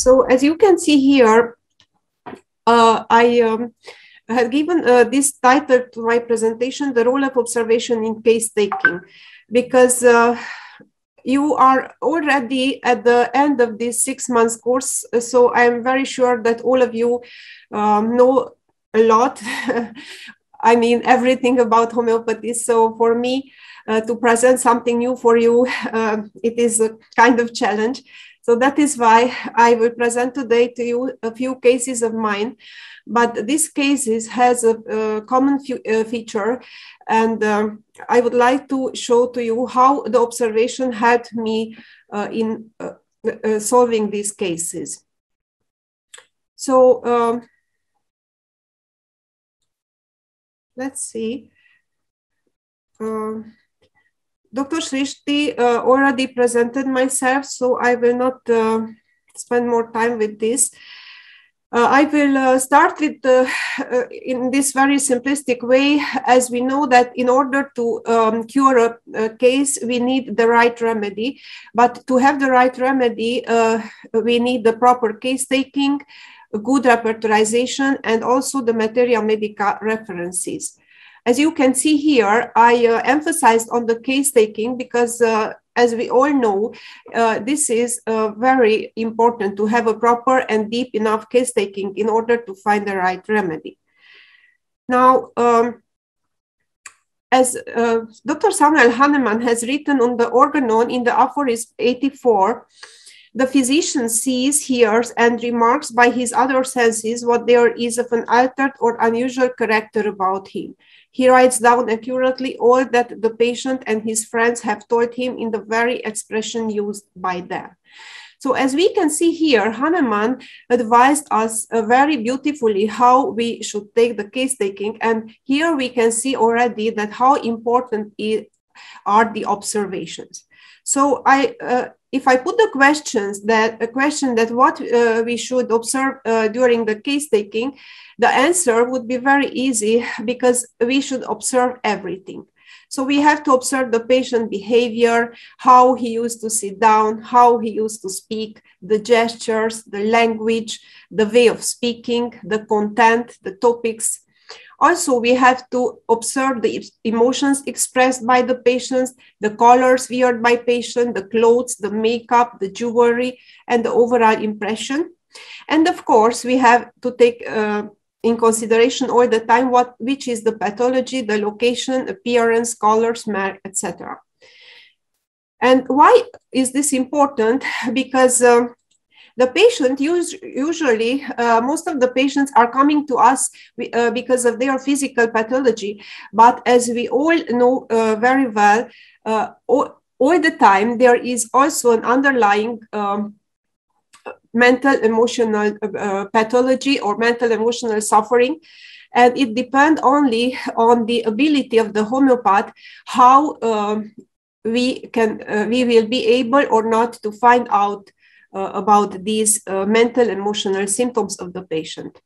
So as you can see here, uh, I um, have given uh, this title to my presentation, The Role of Observation in Case Taking, because uh, you are already at the end of this six months course. So I'm very sure that all of you um, know a lot. I mean, everything about homeopathy. So for me, uh, to present something new for you, uh, it is a kind of challenge. So that is why I will present today to you a few cases of mine. But these cases has a, a common uh, feature, and um, I would like to show to you how the observation helped me uh, in uh, uh, solving these cases. So um, let's see. Um, Dr. Srishti uh, already presented myself, so I will not uh, spend more time with this. Uh, I will uh, start with uh, in this very simplistic way, as we know that in order to um, cure a, a, case, we need the right remedy. But to have the right remedy, uh, we need the proper case taking, good repertorization, and also the materia medica references. As you can see here, I uh, emphasized on the case taking because uh, as we all know, uh, this is uh, very important to have a proper and deep enough case taking in order to find the right remedy. Now, um, as uh, Dr. Samuel Hahnemann has written on the organon in the aphorism 84, the physician sees, hears, and remarks by his other senses what there is of an altered or unusual character about him. He writes down accurately all that the patient and his friends have told him in the very expression used by them. So as we can see here, Hahnemann advised us uh, very beautifully how we should take the case taking. And here we can see already that how important are the observations. So I, uh, if I put the questions that a question that what uh, we should observe uh, during the case taking, the answer would be very easy because we should observe everything. So we have to observe the patient behavior, how he used to sit down, how he used to speak, the gestures, the language, the way of speaking, the content, the topics, also, we have to observe the emotions expressed by the patients, the colors wear by patient, the clothes, the makeup, the jewelry, and the overall impression. And of course, we have to take uh, in consideration all the time what which is the pathology, the location, appearance, color, smell, etc. And why is this important? Because uh, the patient usually, uh, most of the patients are coming to us uh, because of their physical pathology. But as we all know uh, very well, uh, all, all, the time, there is also an underlying um, mental emotional uh, pathology or mental emotional suffering and it depends only on the ability of the homeopath how um, we can uh, we will be able or not to find out uh, about these uh, mental emotional symptoms of the patient.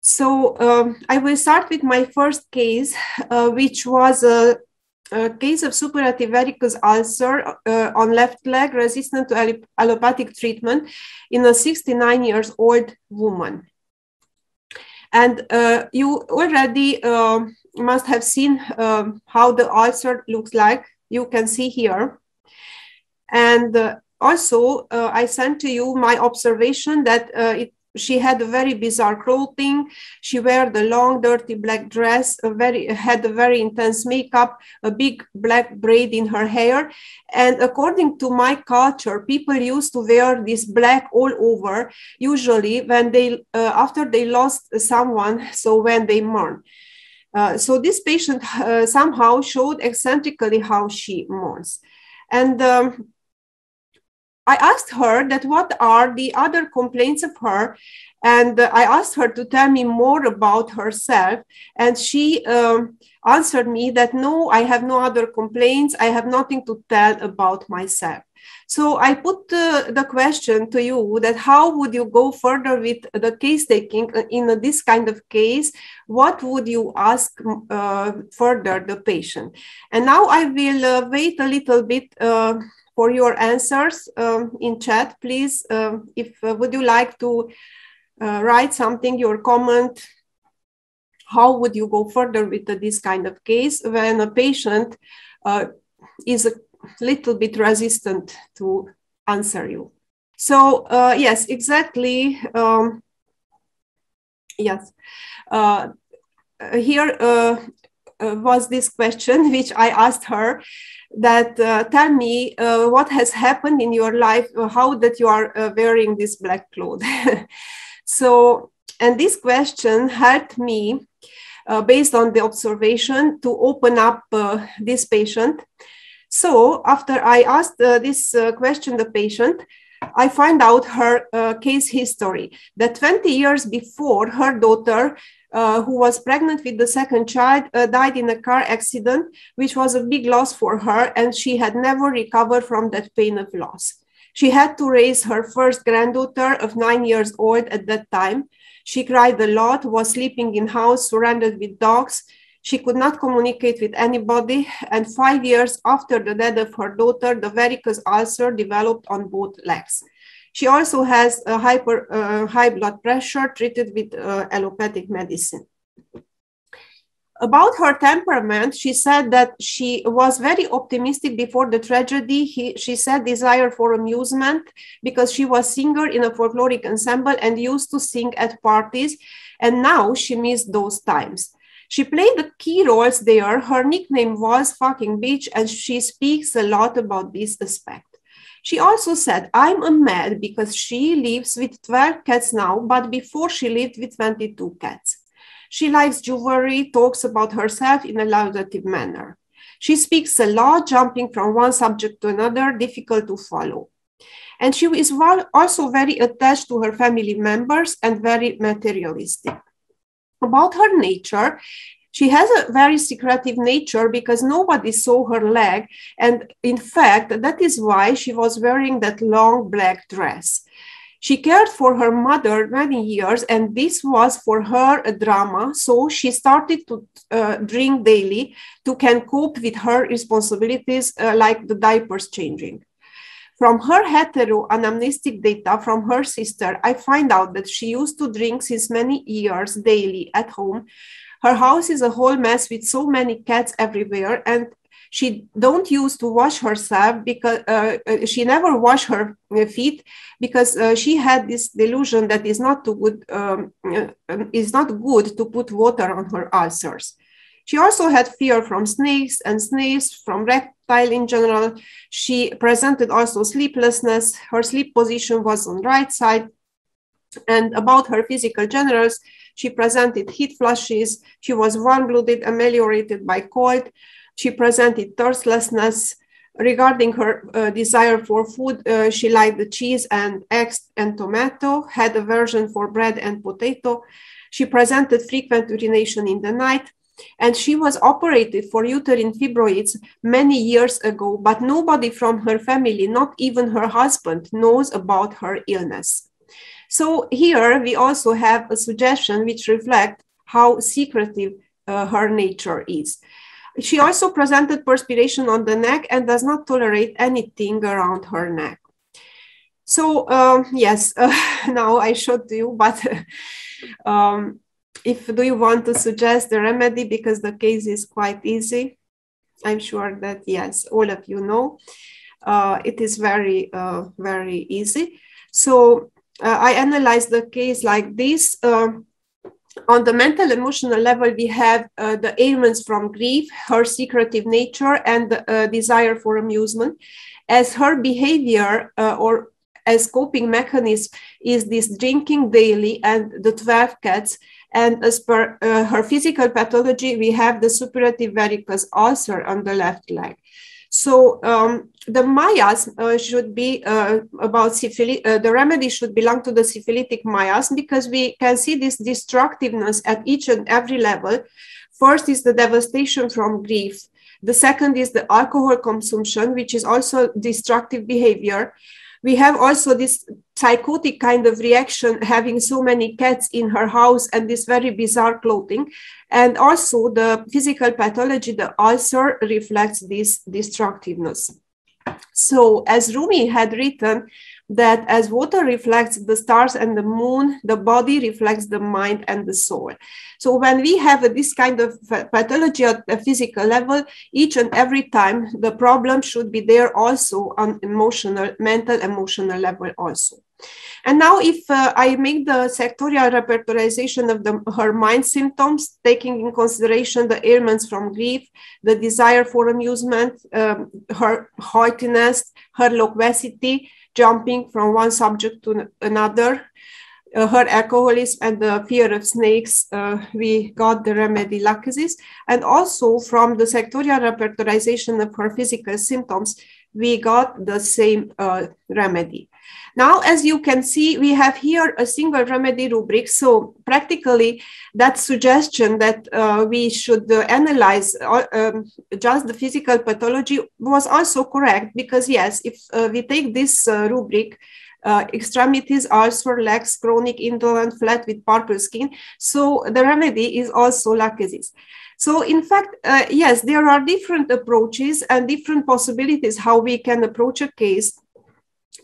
So um, I will start with my first case, uh, which was a, a, case of suppurative varicose ulcer uh, on left leg resistant to allopathic treatment in a 69 years old woman. And uh, you already uh, must have seen um, how the ulcer looks like. You can see here. And also, uh, I sent to you my observation that uh, it, she had a very bizarre clothing. She wore the long, dirty black dress, a very had a very intense makeup, a big black braid in her hair. And according to my culture, people used to wear this black all over, usually when they uh, after they lost someone, so when they mourn. Uh, so this patient uh, somehow showed eccentrically how she mourns. And um, I asked her that what are the other complaints of her, and I asked her to tell me more about herself, and she um, answered me that no, I have no other complaints. I have nothing to tell about myself. So I put uh, the question to you that how would you go further with the case taking in this kind of case? What would you ask uh, further the patient? And now I will uh, wait a little bit uh, for your answers um, in chat. Please, um, if uh, would you like to uh, write something, your comment, how would you go further with this kind of case when a patient uh, is a little bit resistant to answer you? So uh, yes, exactly. Um, yes. Uh, here uh, uh, was this question which I asked her that uh, tell me uh, what has happened in your life, how that you are wearing this black cloth. so, and this question helped me uh, based on the observation to open up uh, this patient. So after I asked uh, this question the patient, I find out her case history that 20 years before her daughter uh, who was pregnant with the second child, uh, died in a car accident, which was a big loss for her, and she had never recovered from that pain of loss. She had to raise her first granddaughter of nine years old at that time. She cried a lot, was sleeping in house surrounded with dogs. She could not communicate with anybody. And five years after the death of her daughter, the varicose ulcer developed on both legs. She also has a hyper, uh, high blood pressure treated with uh, allopathic medicine. About her temperament, she said that she was very optimistic before the tragedy. He, she said desire for amusement because she was singer in a folkloric ensemble and used to sing at parties. And now she missed those times. She played the key roles there. Her nickname was fucking bitch, and she speaks a lot about this aspect. She also said, I'm a mad because she lives with 12 cats now, but before she lived with 22 cats. She likes jewelry, talks about herself in a laudative manner. She speaks a lot, jumping from one subject to another, difficult to follow. And she is also very attached to her family members and very materialistic. About her nature, she has a very secretive nature because nobody saw her leg. And in fact, that is why she was wearing that long black dress. She cared for her mother many years, and this was for her a drama. So she started to uh, drink daily to can cope with her responsibilities, uh, like the diapers changing. From her hetero anamnestic data from her sister, I find out that she used to drink since many years daily at home. Her house is a whole mess with so many cats everywhere and she don't use to wash herself because uh, uh, she never wash her uh, feet because uh, she had this delusion that is not too good um, uh, is not good to put water on her ulcers. She also had fear from snakes and snails from reptile in general she presented also sleeplessness her sleep position was on right side and about her physical generals she presented heat flushes. She was warm-blooded, ameliorated by cold. She presented thirstlessness. Regarding her uh, desire for food, uh, she liked the cheese and eggs and tomato, had aversion for bread and potato. She presented frequent urination in the night, and she was operated for uterine fibroids many years ago, but nobody from her family, not even her husband, knows about her illness. So here we also have a suggestion which reflect how secretive uh, her nature is. She also presented perspiration on the neck and does not tolerate anything around her neck. So uh, yes, uh, now I showed you, but um, if do you want to suggest the remedy because the case is quite easy, I'm sure that yes, all of you know. Uh, it is very, uh, very easy. So uh, I analyze the case like this. Uh, on the mental emotional level, we have uh, the ailments from grief, her secretive nature, and the uh, desire for amusement. As her behavior or as coping mechanism is this drinking daily and the 12 cats. And as per uh, her physical pathology, we have the suppurative varicose ulcer on the left leg. So um, the miasm uh, should be uh, about syphilis, uh, the remedy should belong to the syphilitic miasm because we can see this destructiveness at each and every level. First is the devastation from grief. The second is the alcohol consumption, which is also destructive behavior we have also this psychotic kind of reaction having so many cats in her house and this very bizarre clothing. And also the physical pathology the ulcer reflects this destructiveness. So, as Rumi had written, that as water reflects the stars and the moon, the body reflects the mind and the soul. So when we have this kind of pathology at a physical level, each and every time the problem should be there also on emotional, mental, emotional level also. And now if uh, I make the sectorial repertorization of the, her mind symptoms, taking in consideration the ailments from grief, the desire for amusement, um, her haughtiness, her loquacity, jumping from one subject to another, uh, her alcoholism and the fear of snakes, uh, we got the remedy lachesis. And also from the sectorial repertorization of her physical symptoms, we got the same uh, remedy. Now, as you can see, we have here a single remedy rubric. So practically that suggestion that uh, we should uh, analyze uh, um, just the physical pathology was also correct because yes, if uh, we take this uh, rubric, uh, extremities, ulcer, legs, chronic, indolent, flat with purple skin. So the remedy is also lachesis. So in fact, uh, yes, there are different approaches and different possibilities how we can approach a case.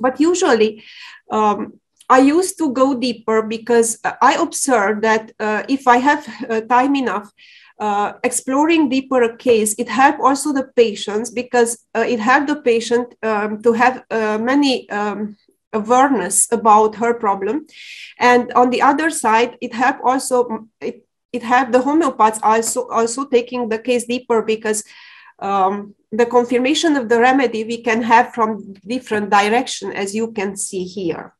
But usually, um, I used to go deeper because I observed that uh, if I have uh, time enough, uh, exploring deeper a case, it helped also the patients because uh, it helped the patient um, to have uh, many um, awareness about her problem. And on the other side, it helped also, it, it helped the homeopaths also, also taking the case deeper because um, the confirmation of the remedy we can have from different direction, as you can see here.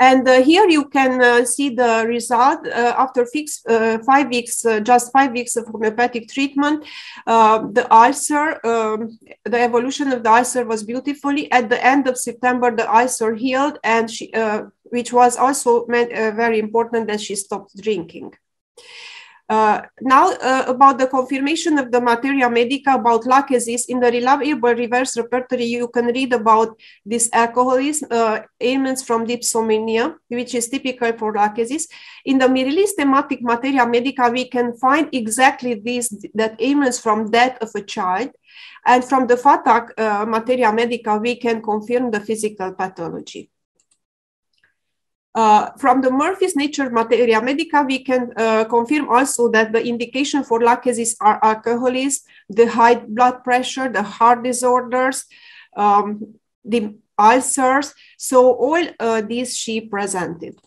And uh, here you can uh, see the result uh, after fix, uh, five weeks, uh, just five weeks of homeopathic treatment. Uh, the ulcer, um, the evolution of the ulcer was beautifully. At the end of September, the ulcer healed, and she, which was also meant, very important that she stopped drinking. Uh, now, uh, about the confirmation of the materia medica about lachesis, in the reliable reverse repertory, you can read about this alcoholism, uh, ailments from dipsomania, which is typical for lachesis. In the Mirilli thematic materia medica, we can find exactly these, that ailments from death of a child. And from the Phatak uh, materia medica, we can confirm the physical pathology. Uh, from the Murphy's Nature Materia Medica, we can uh, confirm also that the indication for lachesis are alcoholism, the high blood pressure, the heart disorders, um, the ulcers. So all uh, these she presented.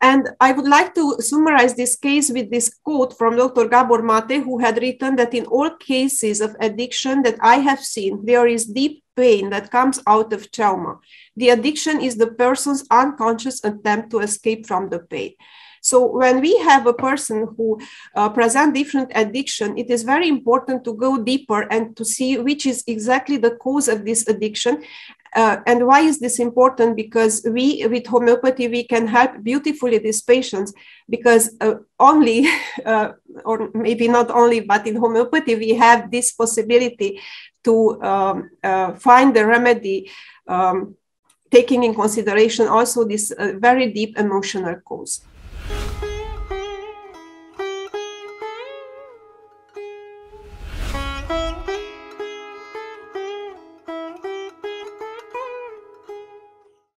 And I would like to summarize this case with this quote from Dr. Gabor Mate, who had written that in all cases of addiction that I have seen, there is deep pain that comes out of trauma. The addiction is the person's unconscious attempt to escape from the pain. So when we have a person who uh, present different addiction, it is very important to go deeper and to see which is exactly the cause of this addiction. Uh, and why is this important? Because we, with homeopathy, we can help beautifully these patients because uh, only, uh, or maybe not only, but in homeopathy, we have this possibility to um, uh, find the remedy um, taking in consideration also this uh, very deep emotional cause.